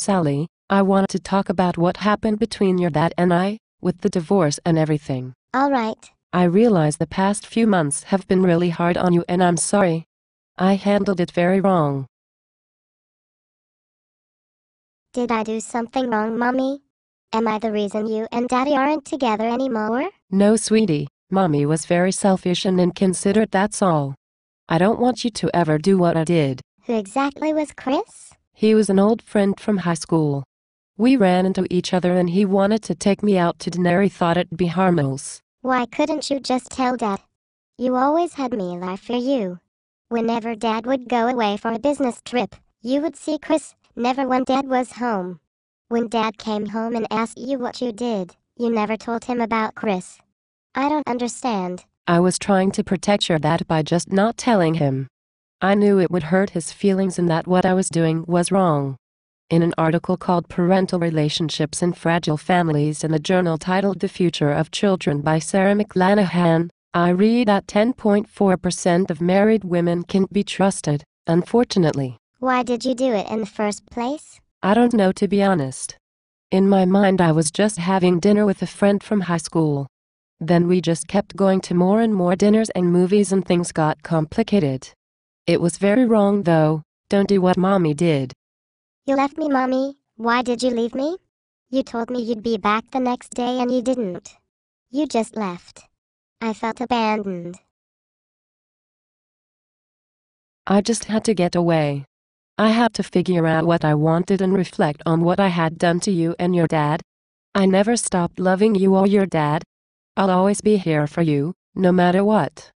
Sally, I want to talk about what happened between your dad and I, with the divorce and everything. Alright. I realize the past few months have been really hard on you and I'm sorry. I handled it very wrong. Did I do something wrong, Mommy? Am I the reason you and Daddy aren't together anymore? No, sweetie, Mommy was very selfish and inconsiderate, that's all. I don't want you to ever do what I did. Who exactly was Chris? He was an old friend from high school. We ran into each other and he wanted to take me out to dinner. He thought it'd be harmless. Why couldn't you just tell Dad? You always had me lie for you. Whenever Dad would go away for a business trip, you would see Chris, never when Dad was home. When Dad came home and asked you what you did, you never told him about Chris. I don't understand. I was trying to protect your dad by just not telling him. I knew it would hurt his feelings and that what I was doing was wrong. In an article called Parental Relationships in Fragile Families in the journal titled The Future of Children by Sarah McLanahan, I read that 10.4% of married women can't be trusted, unfortunately. Why did you do it in the first place? I don't know to be honest. In my mind I was just having dinner with a friend from high school. Then we just kept going to more and more dinners and movies and things got complicated. It was very wrong though, don't do what mommy did. You left me, Mommy. Why did you leave me? You told me you'd be back the next day and you didn't. You just left. I felt abandoned. I just had to get away. I had to figure out what I wanted and reflect on what I had done to you and your dad. I never stopped loving you or your dad. I'll always be here for you, no matter what.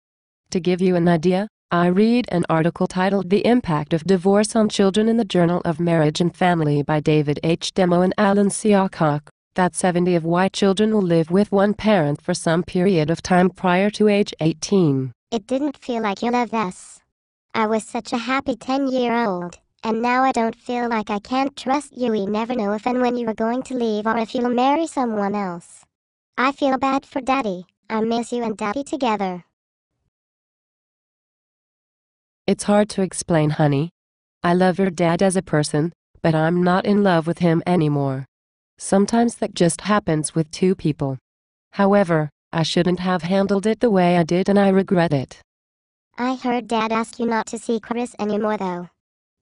To give you an idea, I read an article titled The Impact of Divorce on Children in the Journal of Marriage and Family by David H. Demo and Alan C. Acock, that 70 of white children will live with one parent for some period of time prior to age 18. It didn't feel like you loved us. I was such a happy 10 year old, and now I don't feel like I can't trust you. We never know if and when you are going to leave or if you'll marry someone else. I feel bad for Daddy. I miss you and Daddy together. It's hard to explain, honey. I love your dad as a person, but I'm not in love with him anymore. Sometimes that just happens with two people. However, I shouldn't have handled it the way I did and I regret it. I heard Dad ask you not to see Chris anymore though.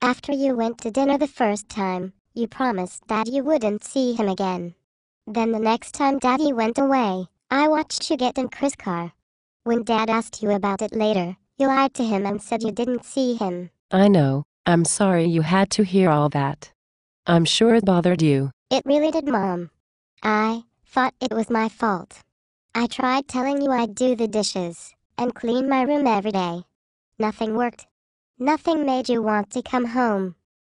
After you went to dinner the first time, you promised Dad you wouldn't see him again. Then the next time Daddy went away, I watched you get in Chris' car. When Dad asked you about it later, you lied to him and said you didn't see him. I know, I'm sorry you had to hear all that. I'm sure it bothered you. It really did, Mom. I thought it was my fault. I tried telling you I'd do the dishes and clean my room every day. Nothing worked. Nothing made you want to come home.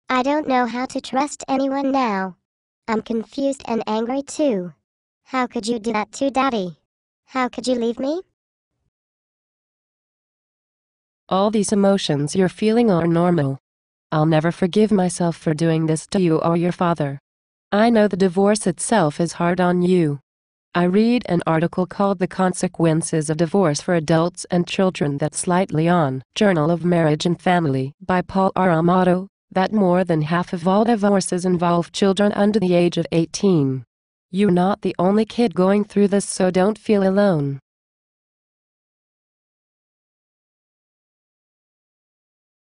I don't know how to trust anyone now. I'm confused and angry too. How could you do that to Daddy? How could you leave me? All these emotions you're feeling are normal. I'll never forgive myself for doing this to you or your father. I know the divorce itself is hard on you. I read an article called The Consequences of Divorce for Adults and Children that's slightly on Journal of Marriage and Family by Paul R. Amato, that more than half of all divorces involve children under the age of 18. You're not the only kid going through this so don't feel alone.